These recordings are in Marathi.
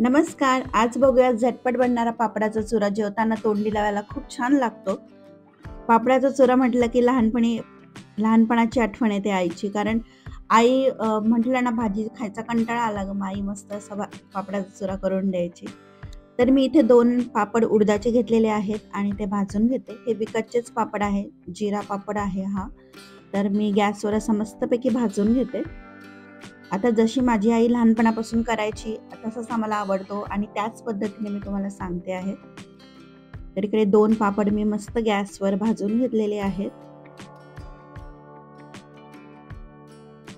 नमस्कार आज बघूया झटपट बनणारा पापडाचा चुरा. जेवताना तोंडी लावायला खूप छान लागतो. पापडाचा चुरा म्हटलं की लहानपणी लहानपणाची आठवण येते आईची. कारण आई म्हटलं ना भाजी खायचा कंटाळा आला ग. आई मस्त असा भा- पापडाचा चुरा करून द्यायची. तर मी इथे दोन पापड उडदाचे घेतलेले आहेत आणि ते भाजून घेते. हे विकतचेच पापड आहे. जिरा पापड आहे हा. तर मी गॅसवर असं मस्तपैकी भाजून घेते. आता जशी माझी आई लहानपणापासून करायची तसंच आम्हाला आवडतो आणि त्याच पद्धतीने मी तुम्हाला सांगते आहे. तर इकडे दोन पापड मी मस्त गॅसवर भाजून घेतलेले आहेत.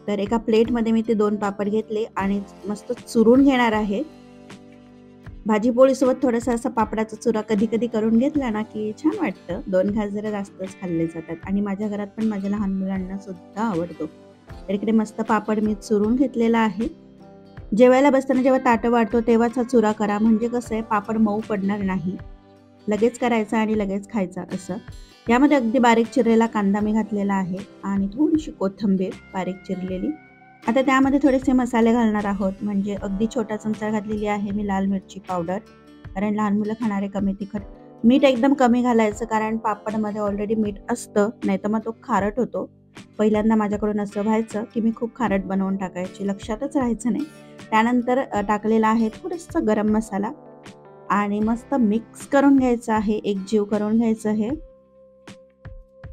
तर एका प्लेटमध्ये मी ते दोन पापड घेतले आणि मस्त चुरून घेणार आहे. भाजीपोळीसोबत थोडंसं असं पापडाचा चुरा कधी कधी करून घेतला ना की छान वाटतं. दोन घास जरा जास्तच खाल्ले जातात आणि माझ्या घरात पण माझ्या लहान मुलांना सुद्धा आवडतो. इकडे मस्त पापड मी चुरून घेतलेला आहे. जेवायला बसताना जेव्हा ताटं वाटतो तेव्हाच हा चुरा करा. म्हणजे कसं आहे पापड मऊ पडणार नाही. लगेच करायचा आणि लगेच खायचा असं. यामध्ये अगदी बारीक चिरलेला कांदा मी घातलेला आहे आणि थोडीशी कोथिंबीर बारीक चिरलेली. आता त्यामध्ये थोडेसे मसाले घालणार आहोत. म्हणजे अगदी छोटा चमचा घातलेली आहे मी लाल मिरची पावडर. कारण लहान मुलं खाणारे कमी तिखट. मीठ एकदम कमी घालायचं कारण पापडमध्ये ऑलरेडी मीठ असतं नाही तर मग तो खारट होतो. पहिल्यांदा माझ्याकडून असं व्हायचं की मी खूप खारट बनवून टाकायची. लक्षातच राहायचं नाही. त्यानंतर टाकलेला आहे थोडंसं गरम मसाला आणि मस्त मिक्स करून घ्यायचं आहे. एक जीव करून घ्यायचं आहे.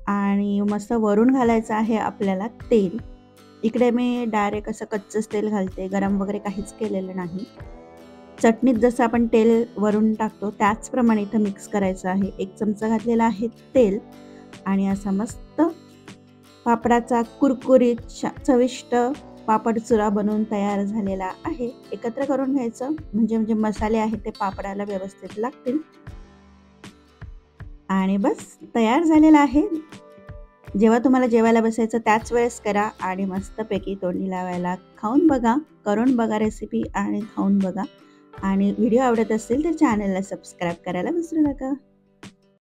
आणि मस्त वरून घालायचं आहे आपल्याला तेल. इकडे मी डायरेक्ट असं कच्चंच तेल घालते. गरम वगैरे काहीच केलेलं नाही. चटणीत जसं आपण तेल वरून टाकतो त्याचप्रमाणे इथं मिक्स करायचं आहे. एक चमचा घातलेला आहे तेल आणि असा मस्त पापडाचा कुरकुरीत शा- चविष्ट पापड चुरा बनवून तयार झालेला आहे. एकत्र करून घ्यायचं. म्हणजे म्हणजे मसाले आहेत ते पापडाला व्यवस्थित लागतील. आणि बस तयार झालेला आहे. जेव्हा तुम्हाला जेवायला बसायचं त्याच वेळेस करा आणि मस्तपैकी तोंडी लावायला खाऊन बघा. करून बघा रेसिपी आणि खाऊन बघा. आणि व्हिडिओ आवडत असेल तर चॅनलला सबस्क्राईब करायला विसरू नका.